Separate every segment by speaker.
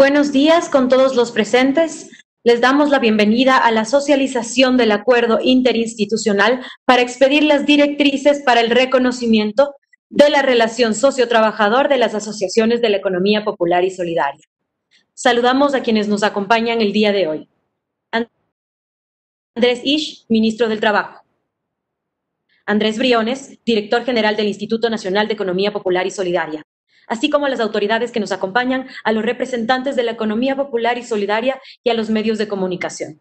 Speaker 1: Buenos días con todos los presentes. Les damos la bienvenida a la socialización del acuerdo interinstitucional para expedir las directrices para el reconocimiento de la relación socio-trabajador de las asociaciones de la economía popular y solidaria. Saludamos a quienes nos acompañan el día de hoy. Andrés Ish, ministro del Trabajo. Andrés Briones, director general del Instituto Nacional de Economía Popular y Solidaria así como a las autoridades que nos acompañan, a los representantes de la economía popular y solidaria y a los medios de comunicación.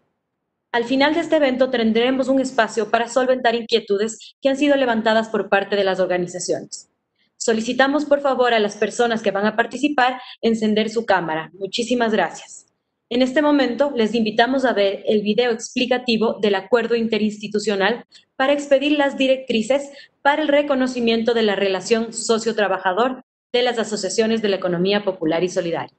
Speaker 1: Al final de este evento tendremos un espacio para solventar inquietudes que han sido levantadas por parte de las organizaciones. Solicitamos por favor a las personas que van a participar encender su cámara. Muchísimas gracias. En este momento les invitamos a ver el video explicativo del acuerdo interinstitucional para expedir las directrices para el reconocimiento de la relación socio-trabajador de las asociaciones de la economía popular y solidaria.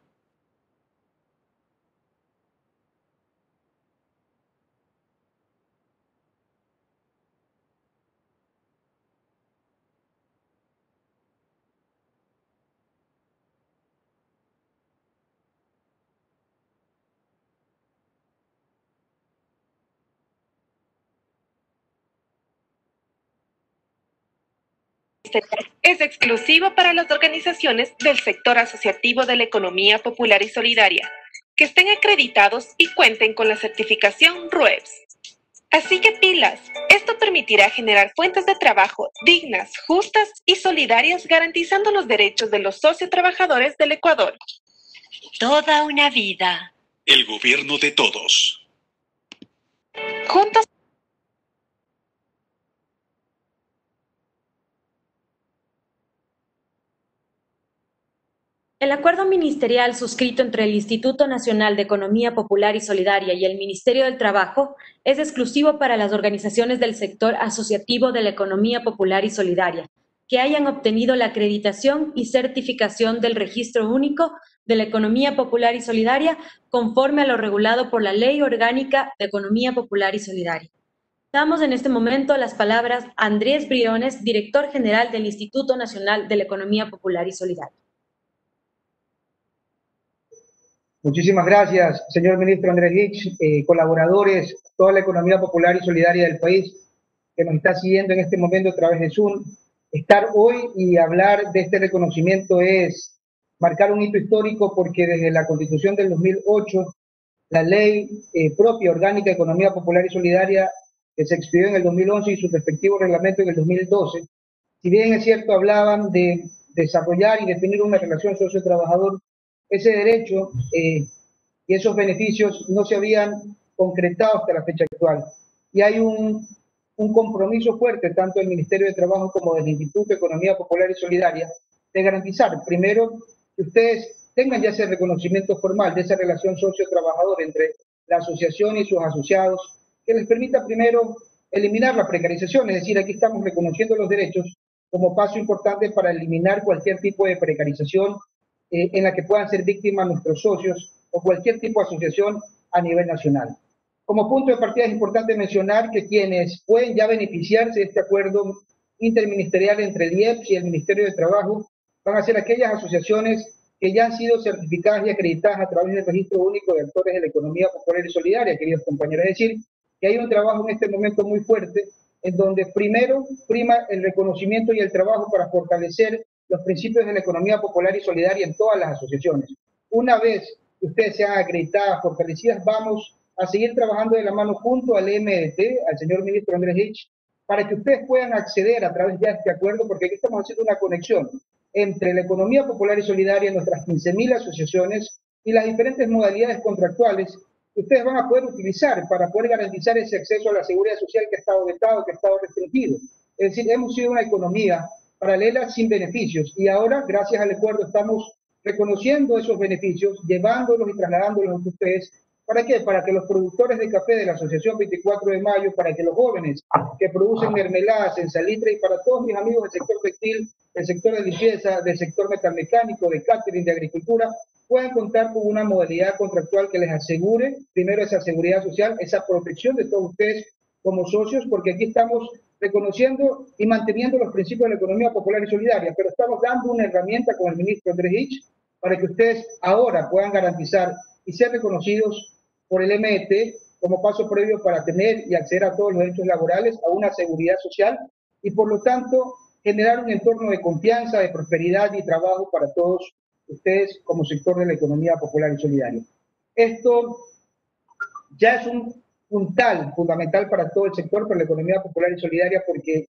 Speaker 2: Es exclusivo para las organizaciones del sector asociativo de la economía popular y solidaria, que estén acreditados y cuenten con la certificación RUEBS. Así que pilas, esto permitirá generar fuentes de trabajo dignas, justas y solidarias, garantizando los derechos de los sociotrabajadores del Ecuador.
Speaker 3: Toda una vida.
Speaker 4: El gobierno de todos.
Speaker 2: Juntos
Speaker 1: El acuerdo ministerial suscrito entre el Instituto Nacional de Economía Popular y Solidaria y el Ministerio del Trabajo es exclusivo para las organizaciones del sector asociativo de la economía popular y solidaria que hayan obtenido la acreditación y certificación del registro único de la economía popular y solidaria conforme a lo regulado por la Ley Orgánica de Economía Popular y Solidaria. Damos en este momento las palabras a Andrés Briones, director general del Instituto Nacional de la Economía Popular y Solidaria.
Speaker 5: Muchísimas gracias, señor ministro Andrés Hitch, eh, colaboradores, toda la economía popular y solidaria del país que nos está siguiendo en este momento a través de Zoom. Estar hoy y hablar de este reconocimiento es marcar un hito histórico porque desde la constitución del 2008, la ley eh, propia orgánica de economía popular y solidaria que se expidió en el 2011 y su respectivo reglamento en el 2012, si bien es cierto hablaban de desarrollar y definir una relación socio-trabajador ese derecho eh, y esos beneficios no se habían concretado hasta la fecha actual. Y hay un, un compromiso fuerte, tanto del Ministerio de Trabajo como del Instituto de Economía Popular y Solidaria, de garantizar, primero, que ustedes tengan ya ese reconocimiento formal de esa relación socio-trabajador entre la asociación y sus asociados, que les permita primero eliminar la precarización, es decir, aquí estamos reconociendo los derechos como paso importante para eliminar cualquier tipo de precarización eh, en la que puedan ser víctimas nuestros socios o cualquier tipo de asociación a nivel nacional. Como punto de partida es importante mencionar que quienes pueden ya beneficiarse de este acuerdo interministerial entre el IEPS y el Ministerio de Trabajo van a ser aquellas asociaciones que ya han sido certificadas y acreditadas a través del Registro Único de Actores de la Economía Popular y Solidaria, queridos compañeros. Es decir, que hay un trabajo en este momento muy fuerte en donde primero prima el reconocimiento y el trabajo para fortalecer los principios de la economía popular y solidaria en todas las asociaciones. Una vez que ustedes sean acreditadas, fortalecidas, vamos a seguir trabajando de la mano junto al MDT, al señor ministro Andrés Hitch, para que ustedes puedan acceder a través de este acuerdo, porque aquí estamos haciendo una conexión entre la economía popular y solidaria, nuestras 15.000 asociaciones y las diferentes modalidades contractuales que ustedes van a poder utilizar para poder garantizar ese acceso a la seguridad social que ha estado vetado, que ha estado restringido. Es decir, hemos sido una economía paralelas sin beneficios. Y ahora, gracias al acuerdo, estamos reconociendo esos beneficios, llevándolos y trasladándolos a ustedes. ¿Para qué? Para que los productores de café de la Asociación 24 de Mayo, para que los jóvenes que producen mermeladas en salitre y para todos mis amigos del sector textil, del sector de limpieza, del sector metalmecánico, de catering, de agricultura, puedan contar con una modalidad contractual que les asegure, primero, esa seguridad social, esa protección de todos ustedes como socios, porque aquí estamos reconociendo y manteniendo los principios de la economía popular y solidaria, pero estamos dando una herramienta con el ministro Andrés Hitch para que ustedes ahora puedan garantizar y ser reconocidos por el MET como paso previo para tener y acceder a todos los derechos laborales, a una seguridad social y por lo tanto generar un entorno de confianza, de prosperidad y trabajo para todos ustedes como sector de la economía popular y solidaria. Esto ya es un puntal fundamental para todo el sector, para la economía popular y solidaria, porque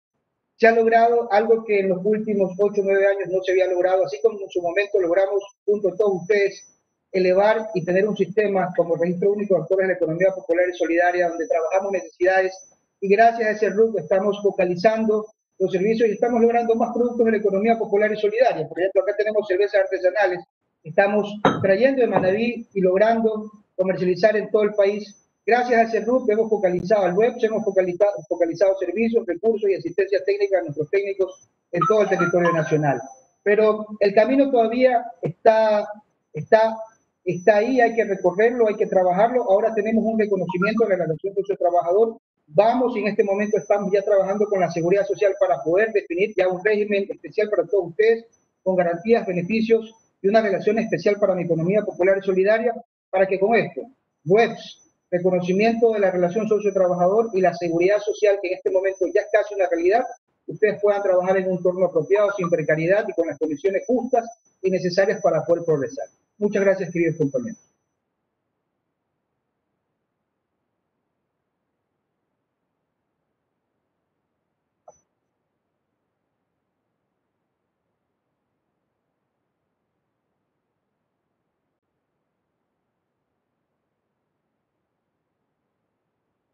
Speaker 5: se ha logrado algo que en los últimos 8 o 9 años no se había logrado, así como en su momento logramos junto a todos ustedes elevar y tener un sistema como Registro Único de Actores de la Economía Popular y Solidaria, donde trabajamos necesidades y gracias a ese RUC estamos focalizando los servicios y estamos logrando más productos de la economía popular y solidaria. Por ejemplo, acá tenemos cervezas artesanales, estamos trayendo de Manaví y logrando comercializar en todo el país. Gracias a RUC hemos focalizado al web, hemos focalizado, focalizado servicios, recursos y asistencia técnica a nuestros técnicos en todo el territorio nacional. Pero el camino todavía está, está, está ahí, hay que recorrerlo, hay que trabajarlo. Ahora tenemos un reconocimiento de la relación socio-trabajador Vamos, y en este momento estamos ya trabajando con la Seguridad Social para poder definir ya un régimen especial para todos ustedes, con garantías, beneficios y una relación especial para mi economía popular y solidaria, para que con esto, webs, reconocimiento de la relación socio-trabajador y la seguridad social, que en este momento ya es casi una realidad, ustedes puedan trabajar en un entorno apropiado, sin precariedad y con las condiciones justas y necesarias para poder progresar. Muchas gracias, queridos compañeros.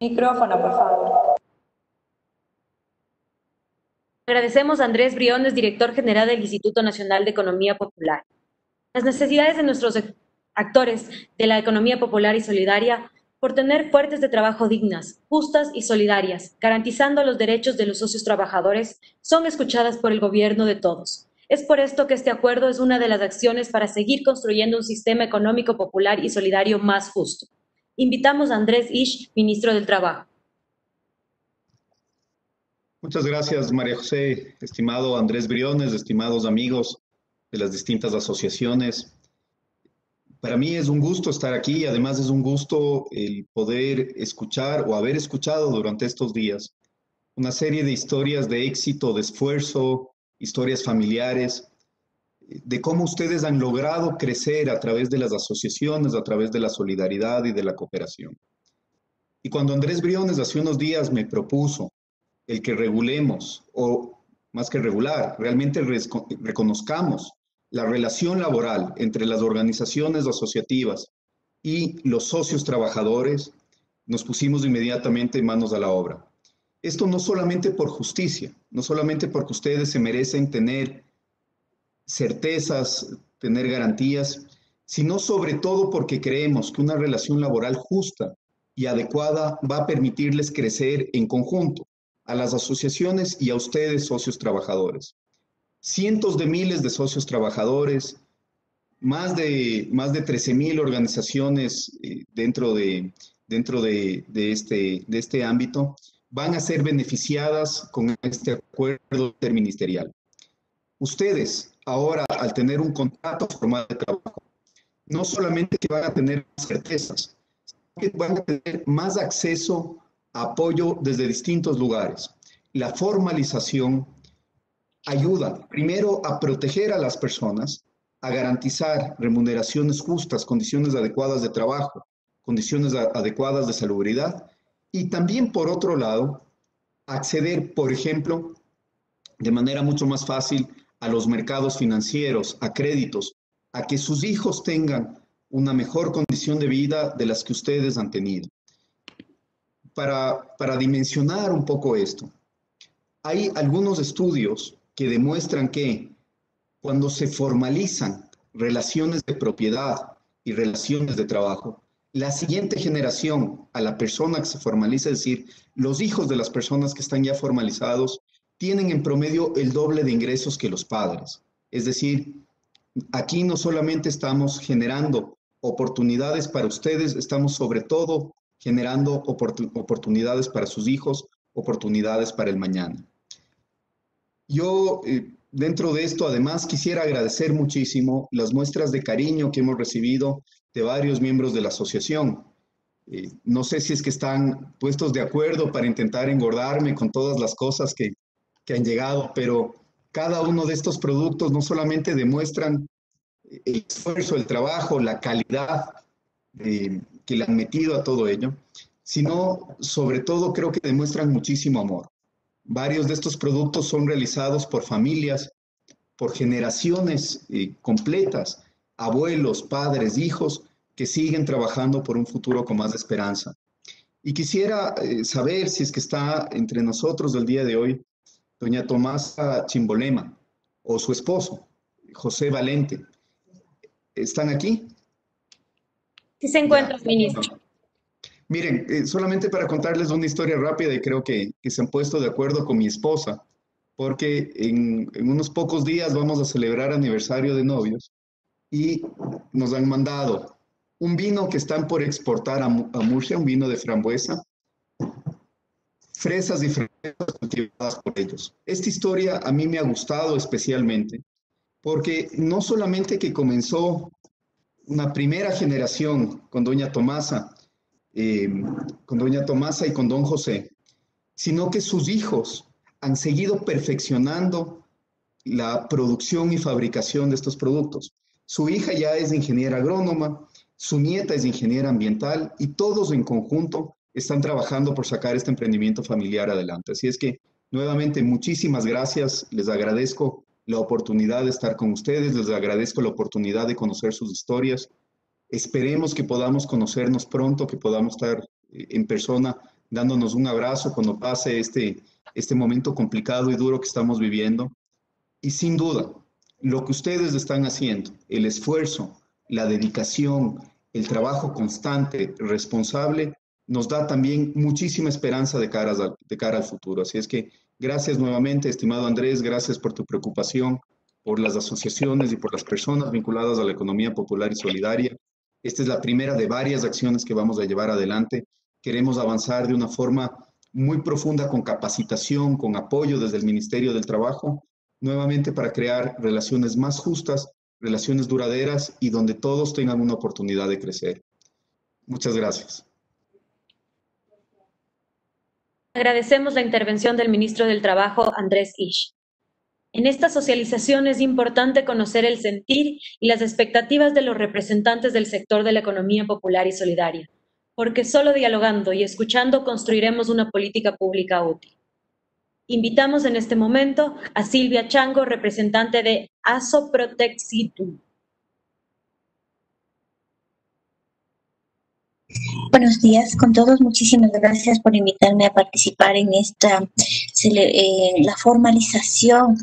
Speaker 6: Micrófono, por favor.
Speaker 1: Agradecemos a Andrés Briones, director general del Instituto Nacional de Economía Popular. Las necesidades de nuestros actores de la economía popular y solidaria por tener fuertes de trabajo dignas, justas y solidarias, garantizando los derechos de los socios trabajadores, son escuchadas por el gobierno de todos. Es por esto que este acuerdo es una de las acciones para seguir construyendo un sistema económico popular y solidario más justo. Invitamos a Andrés Ish, ministro del Trabajo.
Speaker 7: Muchas gracias, María José, estimado Andrés Briones, estimados amigos de las distintas asociaciones. Para mí es un gusto estar aquí y además es un gusto el poder escuchar o haber escuchado durante estos días una serie de historias de éxito, de esfuerzo, historias familiares, de cómo ustedes han logrado crecer a través de las asociaciones, a través de la solidaridad y de la cooperación. Y cuando Andrés Briones hace unos días me propuso el que regulemos, o más que regular, realmente reconozcamos la relación laboral entre las organizaciones asociativas y los socios trabajadores, nos pusimos inmediatamente manos a la obra. Esto no solamente por justicia, no solamente porque ustedes se merecen tener certezas, tener garantías, sino sobre todo porque creemos que una relación laboral justa y adecuada va a permitirles crecer en conjunto a las asociaciones y a ustedes, socios trabajadores. Cientos de miles de socios trabajadores, más de, más de 13 mil organizaciones eh, dentro, de, dentro de, de, este, de este ámbito van a ser beneficiadas con este acuerdo interministerial. Ustedes, ahora al tener un contrato formal de trabajo, no solamente que van a tener certezas, sino que van a tener más acceso a apoyo desde distintos lugares. La formalización ayuda primero a proteger a las personas, a garantizar remuneraciones justas, condiciones adecuadas de trabajo, condiciones adecuadas de salubridad y también, por otro lado, acceder, por ejemplo, de manera mucho más fácil a los mercados financieros, a créditos, a que sus hijos tengan una mejor condición de vida de las que ustedes han tenido. Para, para dimensionar un poco esto, hay algunos estudios que demuestran que cuando se formalizan relaciones de propiedad y relaciones de trabajo, la siguiente generación a la persona que se formaliza, es decir, los hijos de las personas que están ya formalizados, tienen en promedio el doble de ingresos que los padres. Es decir, aquí no solamente estamos generando oportunidades para ustedes, estamos sobre todo generando oportunidades para sus hijos, oportunidades para el mañana. Yo eh, dentro de esto, además, quisiera agradecer muchísimo las muestras de cariño que hemos recibido de varios miembros de la asociación. Eh, no sé si es que están puestos de acuerdo para intentar engordarme con todas las cosas que, que han llegado, pero cada uno de estos productos no solamente demuestran el esfuerzo, el trabajo, la calidad eh, que le han metido a todo ello, sino sobre todo creo que demuestran muchísimo amor. Varios de estos productos son realizados por familias, por generaciones eh, completas, abuelos, padres, hijos, que siguen trabajando por un futuro con más esperanza. Y quisiera eh, saber si es que está entre nosotros el día de hoy doña Tomasa Chimbolema o su esposo, José Valente. ¿Están aquí?
Speaker 1: Sí se encuentra, ministro.
Speaker 7: Miren, eh, solamente para contarles una historia rápida y creo que, se han puesto de acuerdo con mi esposa, porque en, unos pocos días vamos a celebrar aniversario de novios y nos han mandado un vino que están por exportar a, a Murcia, un vino de frambuesa, fresas y fresas cultivadas por ellos. Esta historia a mí me ha gustado especialmente porque no solamente que comenzó una primera generación con doña Tomasa, eh, con doña Tomasa y con don José, sino que sus hijos han seguido perfeccionando la producción y fabricación de estos productos. Su hija ya es ingeniera agrónoma, su nieta es ingeniera ambiental y todos en conjunto están trabajando por sacar este emprendimiento familiar adelante. Así es que, nuevamente, muchísimas gracias. Les agradezco la oportunidad de estar con ustedes, les agradezco la oportunidad de conocer sus historias. Esperemos que podamos conocernos pronto, que podamos estar eh, en persona dándonos un abrazo cuando pase este, este momento complicado y duro que estamos viviendo. Y sin duda, lo que ustedes están haciendo, el esfuerzo, la dedicación, el trabajo constante, responsable, nos da también muchísima esperanza de cara, al futuro. Así es que gracias nuevamente, estimado Andrés, gracias por tu preocupación por las asociaciones y por las personas vinculadas a la economía popular y solidaria. Esta es la primera de varias acciones que vamos a llevar adelante. Queremos avanzar de una forma muy profunda con capacitación, con apoyo desde el Ministerio del Trabajo, nuevamente para crear relaciones más justas, relaciones duraderas y donde todos tengan una oportunidad de crecer. Muchas gracias.
Speaker 1: Agradecemos la intervención del ministro del Trabajo, Andrés Ish. En esta socialización es importante conocer el sentir y las expectativas de los representantes del sector de la economía popular y solidaria, porque solo dialogando y escuchando construiremos una política pública útil. Invitamos en este momento a Silvia Chango, representante de ASO Protexitum.
Speaker 8: Buenos días con todos. Muchísimas gracias por invitarme a participar en esta eh, la formalización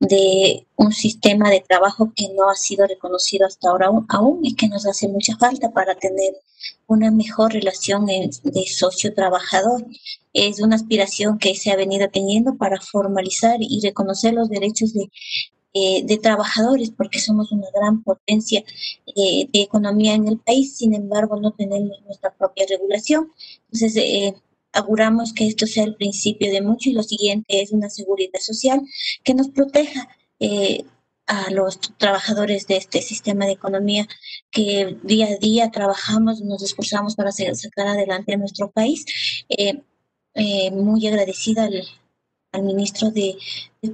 Speaker 8: de un sistema de trabajo que no ha sido reconocido hasta ahora aún y que nos hace mucha falta para tener una mejor relación de socio-trabajador. Es una aspiración que se ha venido teniendo para formalizar y reconocer los derechos de eh, de trabajadores, porque somos una gran potencia eh, de economía en el país, sin embargo no tenemos nuestra propia regulación. Entonces, eh, auguramos que esto sea el principio de mucho y lo siguiente es una seguridad social que nos proteja a los trabajadores de este sistema de economía que día a día trabajamos, nos esforzamos para sacar adelante a nuestro país. muy agradecida al, al ministro de,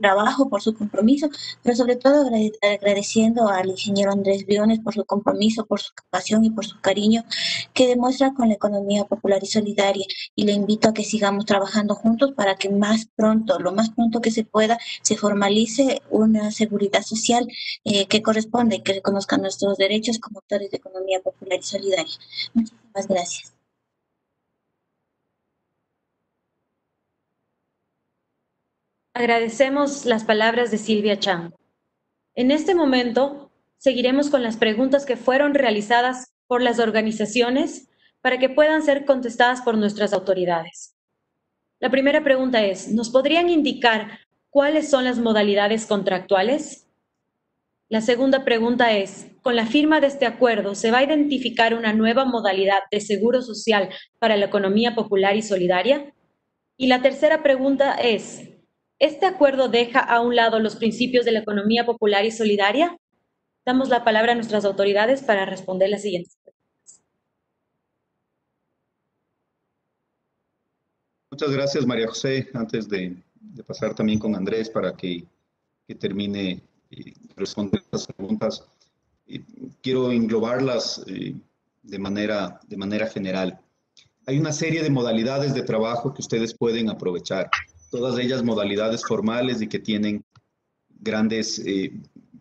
Speaker 8: Trabajo por su compromiso, pero sobre todo agradeciendo al ingeniero Andrés Briones por su compromiso, por su pasión y por su cariño que demuestra con la economía popular y solidaria. Y le invito a que sigamos trabajando juntos para que más pronto, lo más pronto que se pueda, se formalice una seguridad social eh, que corresponde que reconozca nuestros derechos como actores de economía popular y solidaria. Muchísimas gracias.
Speaker 1: Agradecemos las palabras de Silvia Chang. En este momento, seguiremos con las preguntas que fueron realizadas por las organizaciones para que puedan ser contestadas por nuestras autoridades. La primera pregunta es, ¿nos podrían indicar cuáles son las modalidades contractuales? La segunda pregunta es, con la firma de este acuerdo, ¿se va a identificar una nueva modalidad de seguro social para la economía popular y solidaria? Y la tercera pregunta es, ¿Este acuerdo deja a un lado los principios de la economía popular y solidaria? Damos la palabra a nuestras autoridades para responder las siguientes preguntas.
Speaker 7: Muchas gracias, María José. Antes de, pasar también con Andrés para que, termine y eh, responder las preguntas, eh, quiero englobarlas eh, de, manera, de manera general. Hay una serie de modalidades de trabajo que ustedes pueden aprovechar todas ellas modalidades formales y que tienen grandes eh,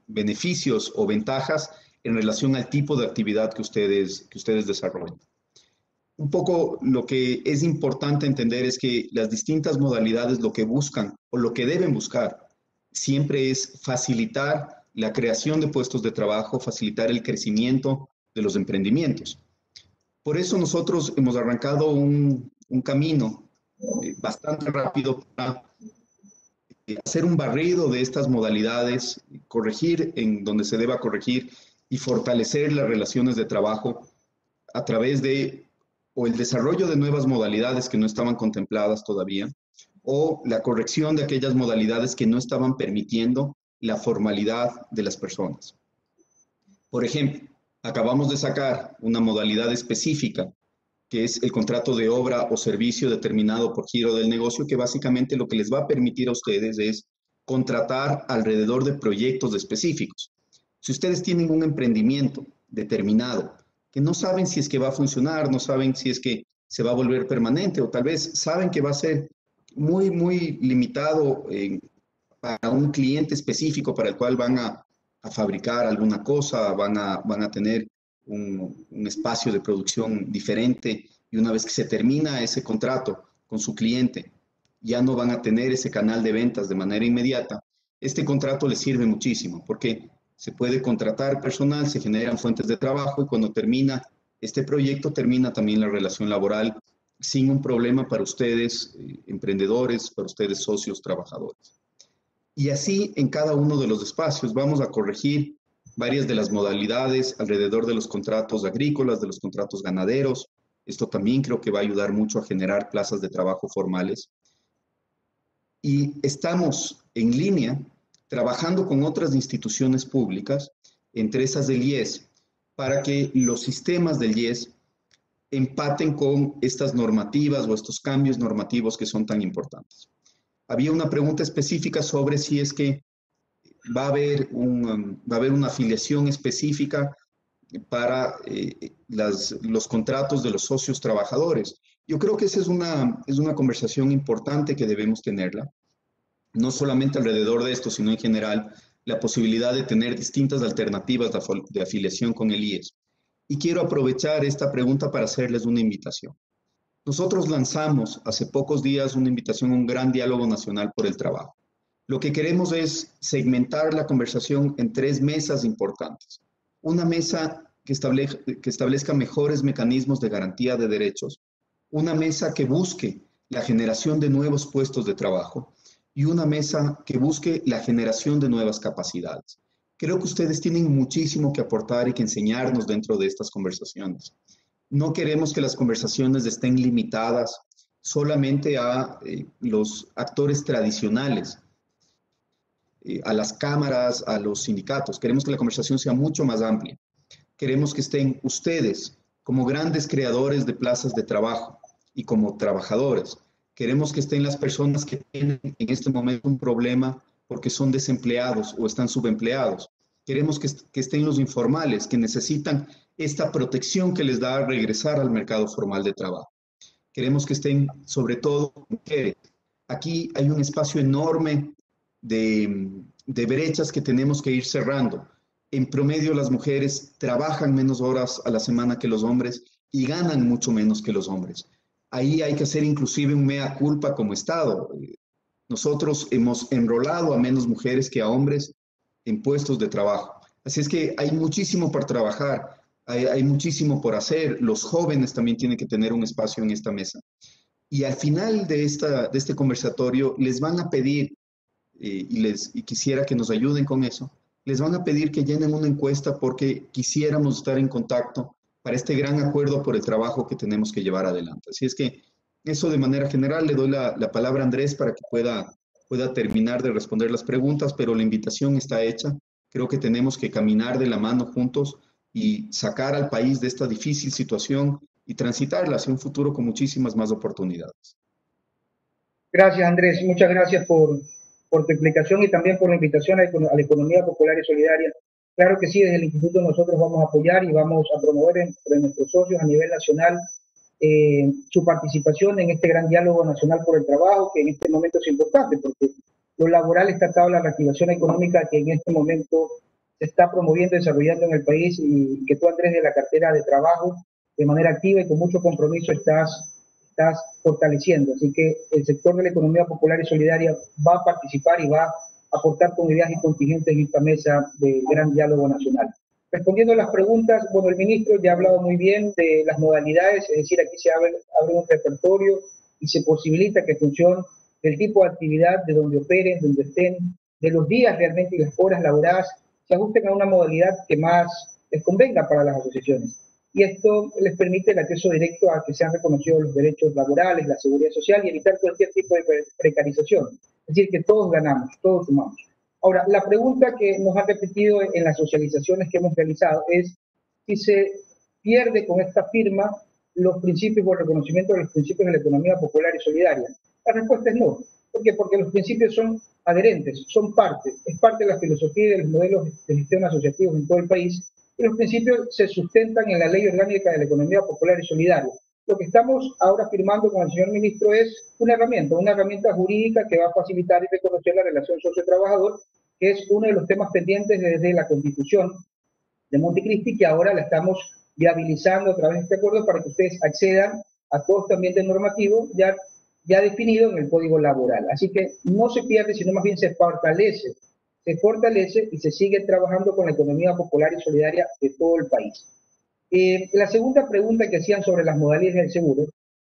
Speaker 7: beneficios o ventajas en relación al tipo de actividad que ustedes, que ustedes desarrollan. Un poco lo que es importante entender es que las distintas modalidades lo que buscan o lo que deben buscar siempre es facilitar la creación de puestos de trabajo, facilitar el crecimiento de los emprendimientos. Por eso nosotros hemos arrancado un, un camino bastante rápido para eh, hacer un barrido de estas modalidades, corregir en donde se deba corregir y fortalecer las relaciones de trabajo a través de o el desarrollo de nuevas modalidades que no estaban contempladas todavía, o la corrección de aquellas modalidades que no estaban permitiendo la formalidad de las personas. Por ejemplo, acabamos de sacar una modalidad específica que es el contrato de obra o servicio determinado por giro del negocio, que básicamente lo que les va a permitir a ustedes es contratar alrededor de proyectos específicos. Si ustedes tienen un emprendimiento determinado, que no saben si es que va a funcionar, no saben si es que se va a volver permanente o tal vez saben que va a ser muy, muy limitado para un cliente específico para el cual van a, a fabricar alguna cosa, van a, van a tener un, espacio de producción diferente y una vez que se termina ese contrato con su cliente, ya no van a tener ese canal de ventas de manera inmediata, este contrato les sirve muchísimo porque se puede contratar personal, se generan fuentes de trabajo y cuando termina este proyecto termina también la relación laboral sin un problema para ustedes, eh, emprendedores, para ustedes, socios, trabajadores. Y así en cada uno de los espacios vamos a corregir varias de las modalidades alrededor de los contratos agrícolas, de los contratos ganaderos. Esto también creo que va a ayudar mucho a generar plazas de trabajo formales. Y estamos en línea trabajando con otras instituciones públicas, entre esas del IES, para que los sistemas del IES empaten con estas normativas o estos cambios normativos que son tan importantes. Había una pregunta específica sobre si es que va a haber, un, um, va a haber una afiliación específica para eh, los contratos de los socios trabajadores. Yo creo que esa es una, es una conversación importante que debemos tenerla, no solamente alrededor de esto, sino en general, la posibilidad de tener distintas alternativas de, de afiliación con el IES. Y quiero aprovechar esta pregunta para hacerles una invitación. Nosotros lanzamos hace pocos días una invitación a un gran diálogo nacional por el trabajo. Lo que queremos es segmentar la conversación en tres mesas importantes. Una mesa que, establezca mejores mecanismos de garantía de derechos, una mesa que busque la generación de nuevos puestos de trabajo y una mesa que busque la generación de nuevas capacidades. Creo que ustedes tienen muchísimo que aportar y que enseñarnos dentro de estas conversaciones. No queremos que las conversaciones estén limitadas solamente a eh, los actores tradicionales eh, a las cámaras, a los sindicatos. Queremos que la conversación sea mucho más amplia. Queremos que estén ustedes como grandes creadores de plazas de trabajo y como trabajadores. Queremos que estén las personas que tienen en este momento un problema porque son desempleados o están subempleados. Queremos que, que estén los informales que necesitan esta protección que les da regresar al mercado formal de trabajo. Queremos que estén sobre todo mujeres. Aquí hay un espacio enorme de, brechas que tenemos que ir cerrando. En promedio, las mujeres trabajan menos horas a la semana que los hombres y ganan mucho menos que los hombres. Ahí hay que hacer inclusive un mea culpa como Estado. Nosotros hemos enrolado a menos mujeres que a hombres en puestos de trabajo. Así es que hay muchísimo por trabajar, hay, hay, muchísimo por hacer. Los jóvenes también tienen que tener un espacio en esta mesa. Y al final de, esta, de este conversatorio les van a pedir eh, y, les, y quisiera que nos ayuden con eso, les van a pedir que llenen una encuesta porque quisiéramos estar en contacto para este gran acuerdo por el trabajo que tenemos que llevar adelante. Así es que eso de manera general le doy la, la palabra a Andrés para que pueda pueda terminar de responder las preguntas, pero la invitación está hecha. Creo que tenemos que caminar de la mano juntos y sacar al país de esta difícil situación y transitarla hacia un futuro con muchísimas más oportunidades.
Speaker 5: Gracias, Andrés. Muchas gracias por, por tu explicación y también por la invitación a, la economía popular y solidaria. Claro que sí, desde el Instituto nosotros vamos a apoyar y vamos a promover entre nuestros socios a nivel nacional eh, su participación en este gran diálogo nacional por el trabajo, que en este momento es importante, porque lo laboral está atado a la reactivación económica que en este momento se está promoviendo y desarrollando en el país y que tú, Andrés, de la cartera de trabajo, de manera activa y con mucho compromiso estás, estás fortaleciendo. Así que el sector de la economía popular y solidaria va a participar y va a aportar con ideas y contingentes en esta mesa de gran diálogo nacional. Respondiendo a las preguntas, bueno, el ministro ya ha hablado muy bien de las modalidades, es decir, aquí se abre, abre un repertorio y se posibilita que en función del tipo de actividad, de donde operen, donde estén, de los días realmente y las horas laboradas, se ajusten a una modalidad que más les convenga para las asociaciones. Y esto les permite el acceso directo a que sean reconocidos los derechos laborales, la seguridad social y evitar cualquier tipo de precarización. Es decir, que todos ganamos, todos sumamos. Ahora, la pregunta que nos ha repetido en las socializaciones que hemos realizado es si se pierde con esta firma los principios o el reconocimiento de los principios de la economía popular y solidaria. La respuesta es no. ¿Por? Porque los principios son adherentes, son parte, es parte de la filosofía y de los modelos de gestión asociativos en todo el país, los principios se sustentan en la ley orgánica de la economía popular y solidaria. Lo que estamos ahora firmando con el señor ministro es una herramienta, una herramienta jurídica que va a facilitar y reconocer la relación socio-trabajador que es uno de los temas pendientes desde la constitución de Montecristi, que ahora la estamos viabilizando a través de este acuerdo para que ustedes accedan a todo este ambiente normativo ya, ya definido en el Código Laboral. Así que no se pierde, sino más bien se fortalece, se fortalece y se sigue trabajando con la economía popular y solidaria de todo el país. Eh, la segunda pregunta que hacían sobre las modalidades del seguro,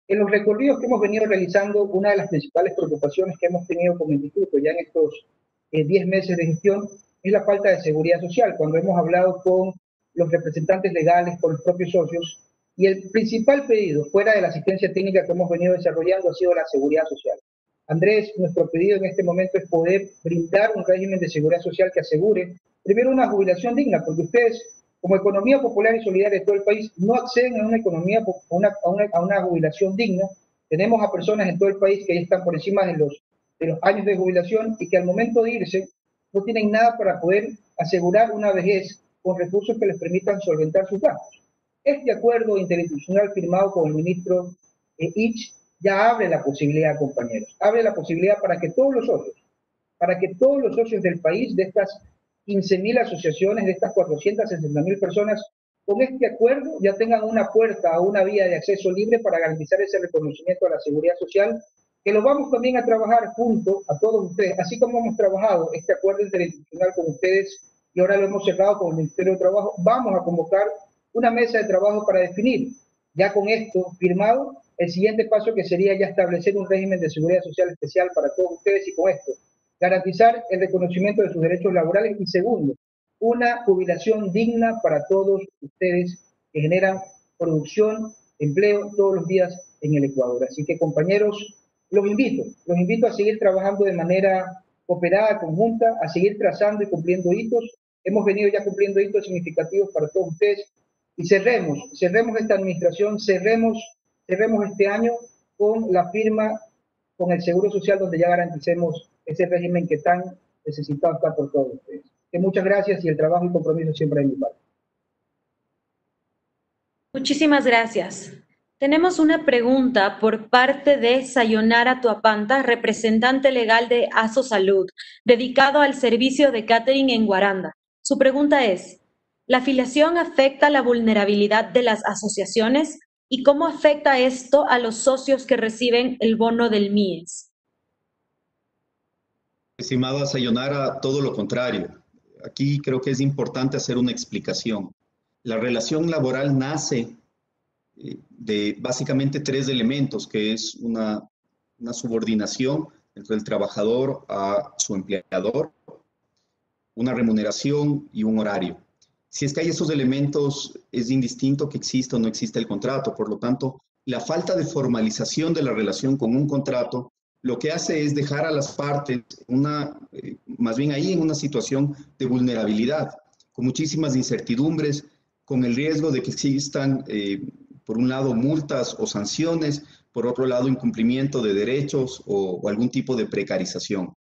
Speaker 5: en los recorridos que hemos venido realizando, una de las principales preocupaciones que hemos tenido como instituto ya en estos 10 meses de gestión es la falta de seguridad social. Cuando hemos hablado con los representantes legales, con los propios socios, y el principal pedido, fuera de la asistencia técnica que hemos venido desarrollando, ha sido la seguridad social. Andrés, nuestro pedido en este momento es poder brindar un régimen de seguridad social que asegure, primero, una jubilación digna, porque ustedes, como economía popular y solidaria de todo el país, no acceden a una economía, a una, jubilación digna. Tenemos a personas en todo el país que ya están por encima de los de los años de jubilación y que al momento de irse no tienen nada para poder asegurar una vejez con recursos que les permitan solventar sus gastos. Este acuerdo interinstitucional firmado con el ministro eh, Ich ya abre la posibilidad, compañeros, abre la posibilidad para que todos los socios, para que todos los socios del país, de estas 15.000 asociaciones, de estas 460.000 personas, con este acuerdo ya tengan una puerta una vía de acceso libre para garantizar ese reconocimiento a la seguridad social que lo vamos también a trabajar junto a todos ustedes, así como hemos trabajado este acuerdo interinstitucional con ustedes y ahora lo hemos cerrado con el Ministerio de Trabajo, vamos a convocar una mesa de trabajo para definir, ya con esto firmado, el siguiente paso que sería ya establecer un régimen de seguridad social especial para todos ustedes y con esto, garantizar el reconocimiento de sus derechos laborales y segundo, una jubilación digna para todos ustedes que generan producción, empleo todos los días en el Ecuador. Así que compañeros, los invito, los invito a seguir trabajando de manera cooperada, conjunta, a seguir trazando y cumpliendo hitos. Hemos venido ya cumpliendo hitos significativos para todos ustedes y cerremos, cerremos esta administración, cerremos, cerremos este año con la firma con el Seguro Social donde ya garanticemos ese régimen que tan necesitado está por todos ustedes. Que muchas gracias y el trabajo y compromiso siempre de mi parte.
Speaker 1: Muchísimas gracias. Tenemos una pregunta por parte de Sayonara Tuapanta, representante legal de ASO Salud, dedicado al servicio de catering en Guaranda. Su pregunta es, ¿la afiliación afecta la vulnerabilidad de las asociaciones y cómo afecta esto a los socios que reciben el bono del MIES?
Speaker 7: Estimada Sayonara, todo lo contrario. Aquí creo que es importante hacer una explicación. La relación laboral nace de básicamente tres elementos, que es una, una subordinación entre el trabajador a su empleador, una remuneración y un horario. Si es que hay esos elementos, es indistinto que exista o no exista el contrato. Por lo tanto, la falta de formalización de la relación con un contrato lo que hace es dejar a las partes una, eh, más bien ahí en una situación de vulnerabilidad, con muchísimas incertidumbres, con el riesgo de que existan, eh, por un lado, multas o sanciones, por otro lado, incumplimiento de derechos o, o algún tipo de precarización.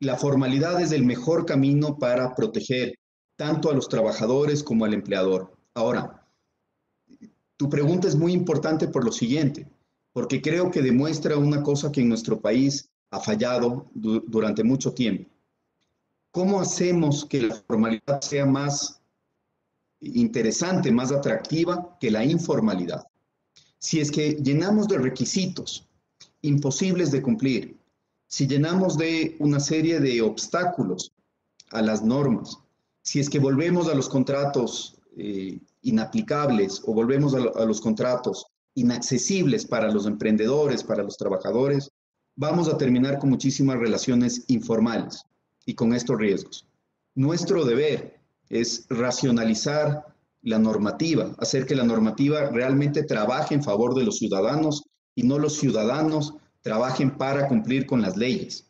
Speaker 7: La formalidad es el mejor camino para proteger tanto a los trabajadores como al empleador. Ahora, tu pregunta es muy importante por lo siguiente porque creo que demuestra una cosa que en nuestro país ha fallado durante mucho tiempo. ¿Cómo hacemos que la formalidad sea más interesante, más atractiva que la informalidad? Si es que llenamos de requisitos imposibles de cumplir, si llenamos de una serie de obstáculos a las normas, si es que volvemos a los contratos eh, inaplicables o volvemos a, a los contratos inaccesibles para los emprendedores, para los trabajadores, vamos a terminar con muchísimas relaciones informales y con estos riesgos. Nuestro deber es racionalizar la normativa, hacer que la normativa realmente trabaje en favor de los ciudadanos y no los ciudadanos trabajen para cumplir con las leyes.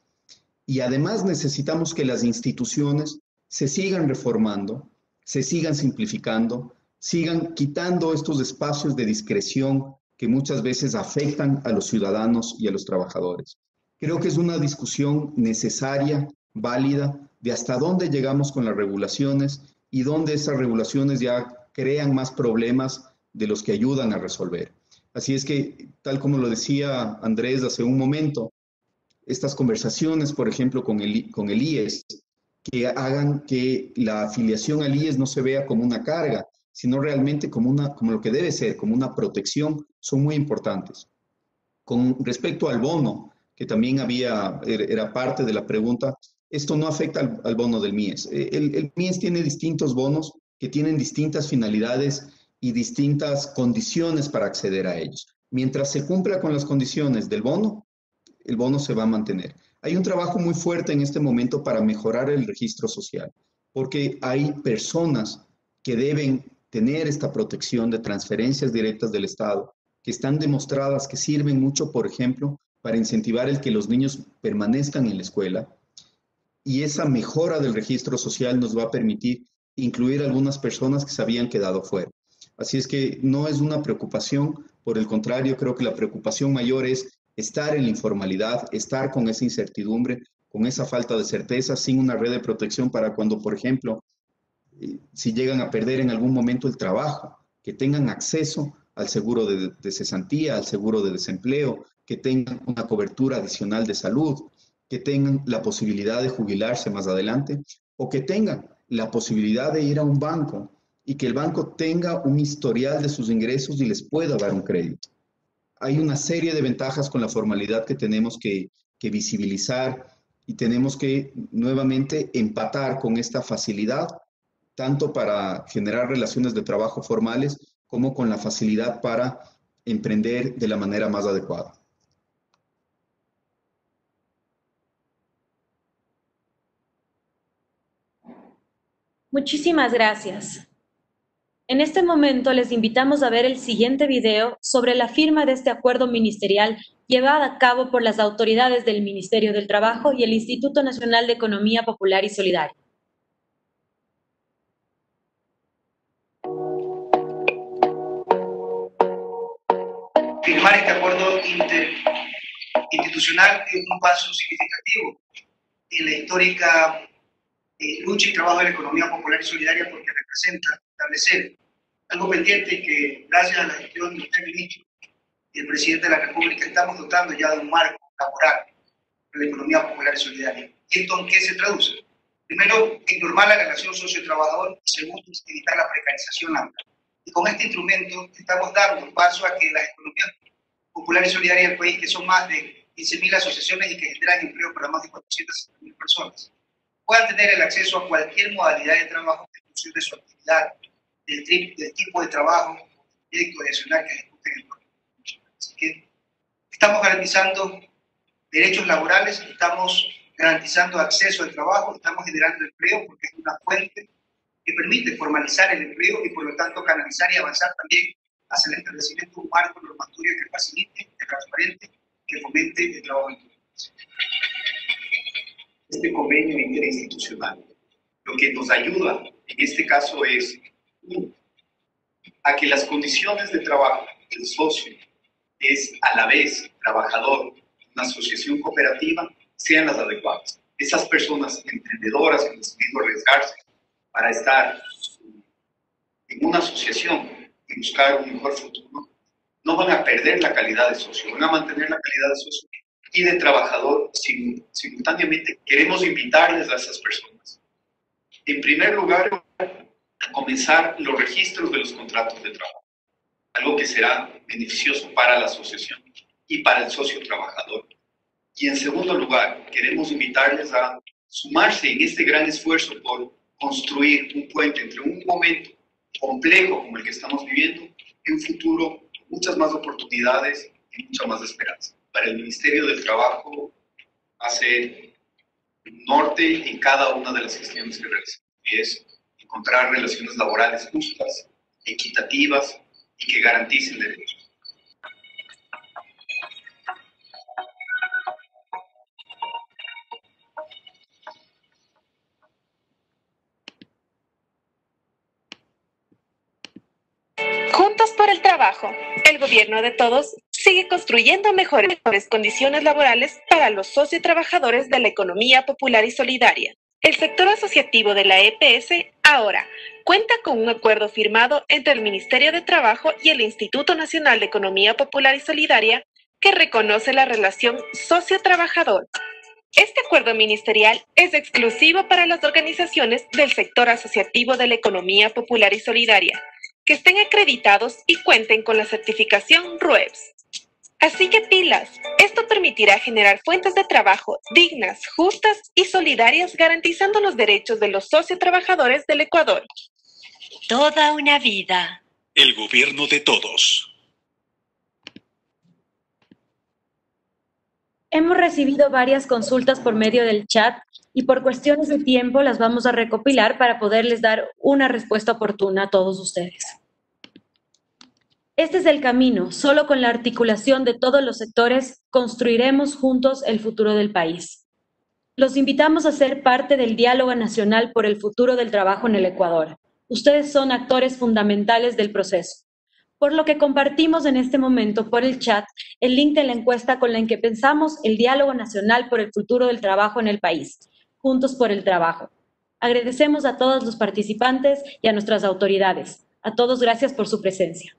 Speaker 7: Y además necesitamos que las instituciones se sigan reformando, se sigan simplificando, sigan quitando estos espacios de discreción que muchas veces afectan a los ciudadanos y a los trabajadores. Creo que es una discusión necesaria, válida, de hasta dónde llegamos con las regulaciones y dónde esas regulaciones ya crean más problemas de los que ayudan a resolver. Así es que, tal como lo decía Andrés hace un momento, estas conversaciones, por ejemplo, con el, con el IES, que hagan que la afiliación al IES no se vea como una carga, sino realmente como, una, como lo que debe ser, como una protección, son muy importantes. Con respecto al bono, que también había, er, era parte de la pregunta, esto no afecta al, bono del MIES. Eh, el, el, MIES tiene distintos bonos que tienen distintas finalidades y distintas condiciones para acceder a ellos. Mientras se cumpla con las condiciones del bono, el bono se va a mantener. Hay un trabajo muy fuerte en este momento para mejorar el registro social, porque hay personas que deben tener esta protección de transferencias directas del Estado, que están demostradas que sirven mucho, por ejemplo, para incentivar el que los niños permanezcan en la escuela. Y esa mejora del registro social nos va a permitir incluir algunas personas que se habían quedado fuera. Así es que no es una preocupación, por el contrario, creo que la preocupación mayor es estar en la informalidad, estar con esa incertidumbre, con esa falta de certeza, sin una red de protección para cuando, por ejemplo, si llegan a perder en algún momento el trabajo, que tengan acceso al seguro de, de, cesantía, al seguro de desempleo, que tengan una cobertura adicional de salud, que tengan la posibilidad de jubilarse más adelante o que tengan la posibilidad de ir a un banco y que el banco tenga un historial de sus ingresos y les pueda dar un crédito. Hay una serie de ventajas con la formalidad que tenemos que, que visibilizar y tenemos que nuevamente empatar con esta facilidad tanto para generar relaciones de trabajo formales como con la facilidad para emprender de la manera más adecuada.
Speaker 1: Muchísimas gracias. En este momento les invitamos a ver el siguiente video sobre la firma de este acuerdo ministerial llevada a cabo por las autoridades del Ministerio del Trabajo y el Instituto Nacional de Economía Popular y Solidaria.
Speaker 9: firmar este acuerdo interinstitucional es un paso significativo en la histórica eh, lucha y trabajo de la economía popular y solidaria porque representa establecer algo pendiente que gracias a la gestión de usted, ministro, y el presidente de la República estamos dotando ya de un marco laboral de la economía popular y solidaria. ¿Y esto en qué se traduce? Primero, en normar la relación socio-trabajador y segundo, evitar la precarización laboral. Y con este instrumento estamos dando paso a que las economías populares y solidarias del país, que son más de 15.000 asociaciones y que generan empleo para más de 460.000 personas, puedan tener el acceso a cualquier modalidad de trabajo en función de su actividad, del, del tipo de trabajo, directo adicional que ejecuten el proyecto. Así que estamos garantizando derechos laborales, estamos garantizando acceso al trabajo, estamos generando empleo porque es una fuente que permite formalizar el empleo y por lo tanto canalizar y avanzar también hacia el establecimiento de un marco normatorio que facilite, que transparente, que fomente el trabajo en
Speaker 7: Este convenio interinstitucional lo que nos ayuda en este caso es a que las condiciones de trabajo del socio es a la vez trabajador una asociación cooperativa sean las adecuadas. Esas personas emprendedoras que han arriesgarse para estar en una asociación y buscar un mejor futuro, no van a perder la calidad de socio, van a mantener la calidad de socio y de trabajador simultáneamente. Queremos invitarles a esas personas. En primer lugar, a comenzar los registros de los contratos de trabajo, algo que será beneficioso para la asociación y para el socio trabajador. Y en segundo lugar, queremos invitarles a sumarse en este gran esfuerzo por construir un puente entre un momento complejo como el que estamos viviendo y un futuro con muchas más oportunidades y mucha más esperanza. Para el Ministerio del Trabajo hace norte en cada una de las gestiones que realizamos, y es encontrar relaciones laborales justas, equitativas y que garanticen derechos.
Speaker 2: Juntos por el trabajo, el gobierno de todos sigue construyendo mejores, mejores condiciones laborales para los sociotrabajadores de la economía popular y solidaria. El sector asociativo de la EPS ahora cuenta con un acuerdo firmado entre el Ministerio de Trabajo y el Instituto Nacional de Economía Popular y Solidaria que reconoce la relación socio-trabajador. Este acuerdo ministerial es exclusivo para las organizaciones del sector asociativo de la economía popular y solidaria que estén acreditados y cuenten con la certificación RUEBS. Así que pilas, esto permitirá generar fuentes de trabajo dignas, justas y solidarias garantizando los derechos de los sociotrabajadores del Ecuador.
Speaker 10: Toda una vida.
Speaker 4: El gobierno de todos.
Speaker 1: Hemos recibido varias consultas por medio del chat y por cuestiones de tiempo las vamos a recopilar para poderles dar una respuesta oportuna a todos ustedes. Este es el camino. Solo con la articulación de todos los sectores construiremos juntos el futuro del país. Los invitamos a ser parte del diálogo nacional por el futuro del trabajo en el Ecuador. Ustedes son actores fundamentales del proceso. Por lo que compartimos en este momento por el chat el link de la encuesta con la que pensamos el diálogo nacional por el futuro del trabajo en el país, Juntos por el Trabajo. Agradecemos a todos los participantes y a nuestras autoridades. A todos gracias por su presencia.